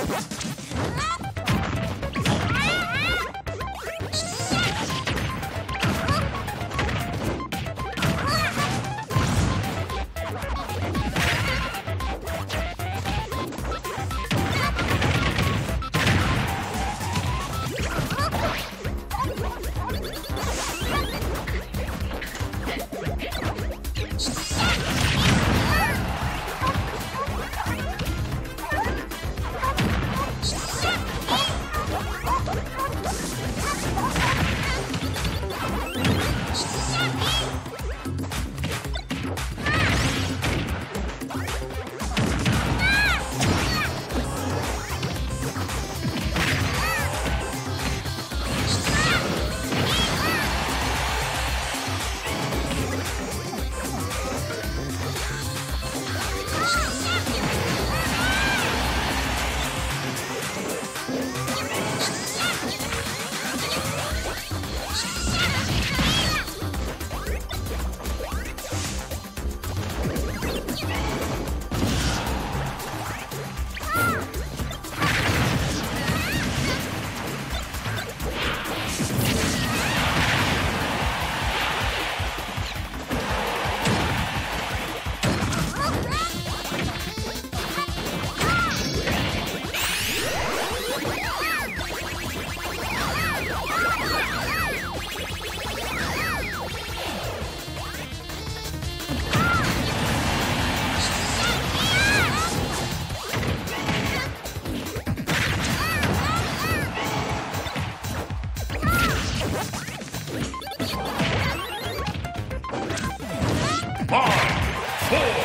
ああ Five, four,